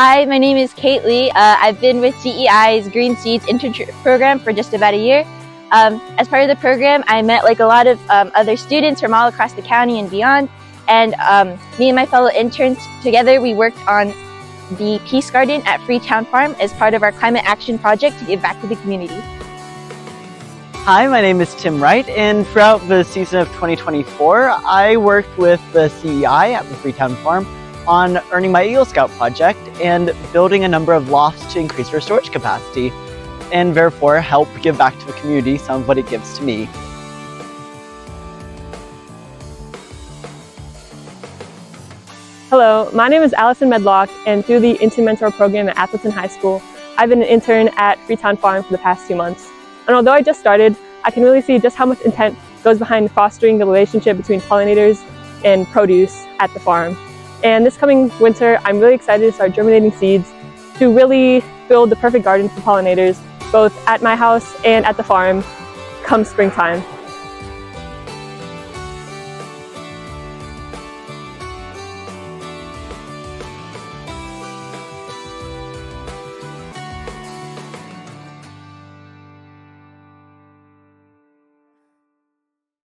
Hi, my name is Cate Lee. Uh, I've been with CEI's Green Seeds internship program for just about a year. Um, as part of the program, I met like a lot of um, other students from all across the county and beyond. And um, me and my fellow interns together, we worked on the Peace Garden at Freetown Farm as part of our climate action project to give back to the community. Hi, my name is Tim Wright, and throughout the season of 2024, I worked with the CEI at the Freetown Farm on earning my Eagle Scout project and building a number of lofts to increase our storage capacity, and therefore help give back to the community some of what it gives to me. Hello, my name is Allison Medlock, and through the Intern Mentor program at Atholton High School, I've been an intern at Freetown Farm for the past two months. And although I just started, I can really see just how much intent goes behind fostering the relationship between pollinators and produce at the farm. And this coming winter, I'm really excited to start germinating seeds to really build the perfect garden for pollinators, both at my house and at the farm come springtime.